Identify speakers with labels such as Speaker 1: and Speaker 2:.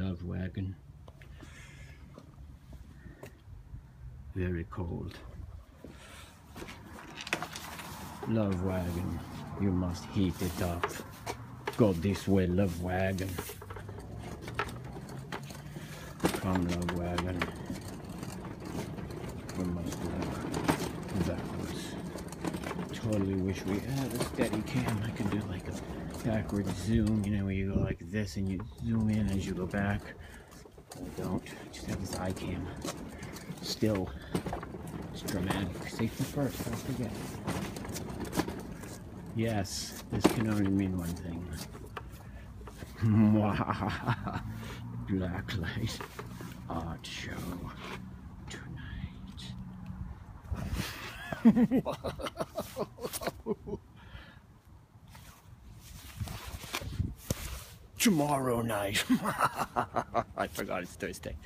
Speaker 1: love wagon. Very cold. Love wagon, you must heat it up. Go this way, love wagon. Come, love wagon. We must look backwards. Totally wish we uh, had a steady cam. I could do like a backward zoom, you know, where you go like this and you zoom in as you go back. I don't. I just have this eye cam. Still, it's dramatic. Safety first, don't forget. Yes, this can only mean one thing. Blacklight art show tonight. Tomorrow night. I forgot it's Thursday.